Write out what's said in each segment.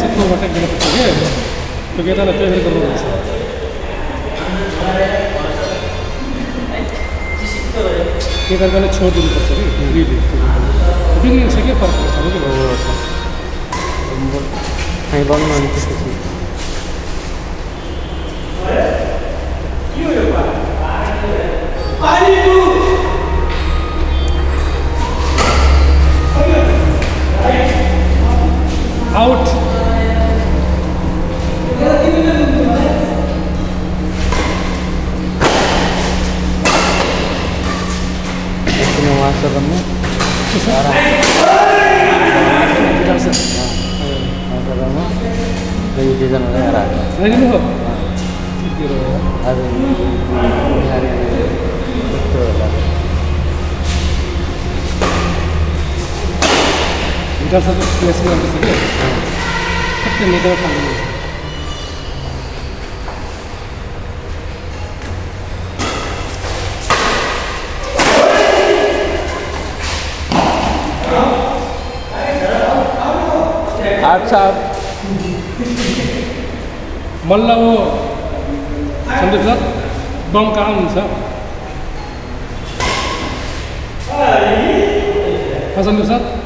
त्यसको अट्याक गर्नुपर्छ कि त्यो केटालाई त्यही गर्नुपर्छ केटालाई छोडिदिनुपर्छ कि फ्रीले बिग्रिन्छ के फरक पर्छ कि हामी बनाउनु अनि त्यसपछि आउट एकछिन गिटार सब प्लेसिङ गर्दैछ कि ठ्याक्कै नेतामा फाल्नु अच्छा। मल्ल वो सन्दीप सर बम कहाँ हुन्छ हाँ, Sandeep sir.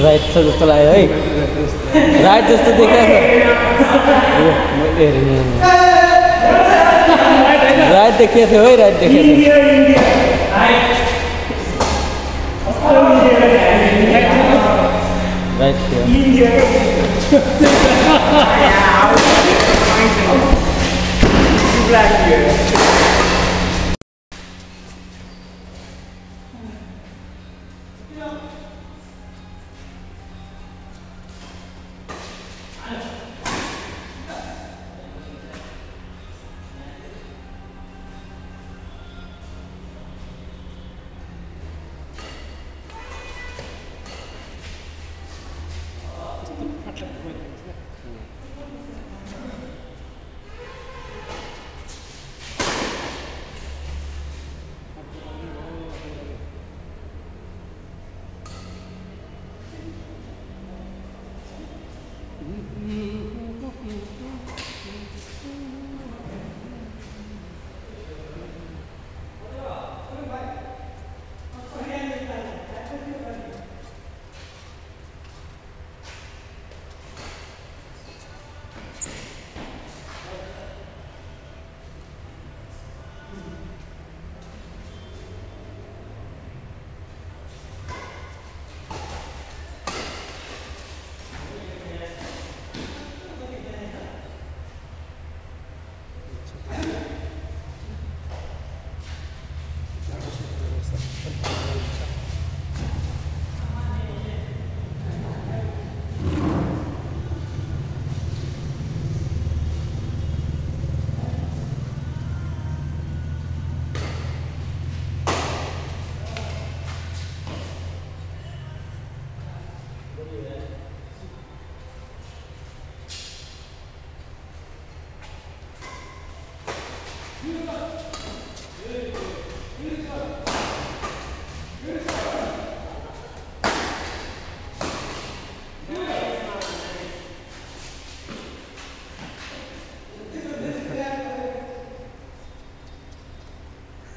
Rijd zo dus te leiden, hé. Rijd dus te even. Ja. રાત દેખ્યા છે હોય રાત દેખ્યા છે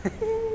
Yeah.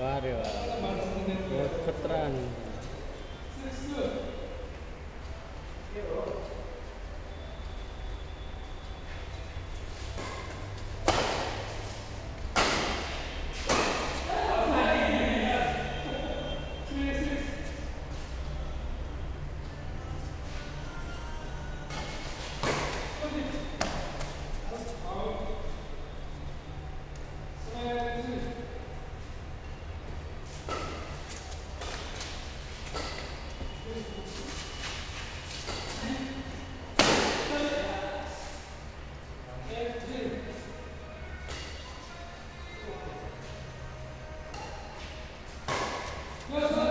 Waduh. Veteran. 네.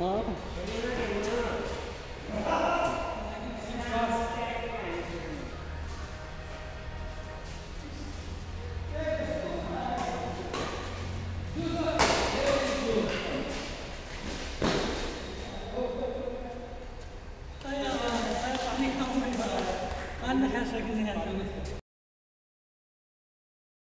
Não.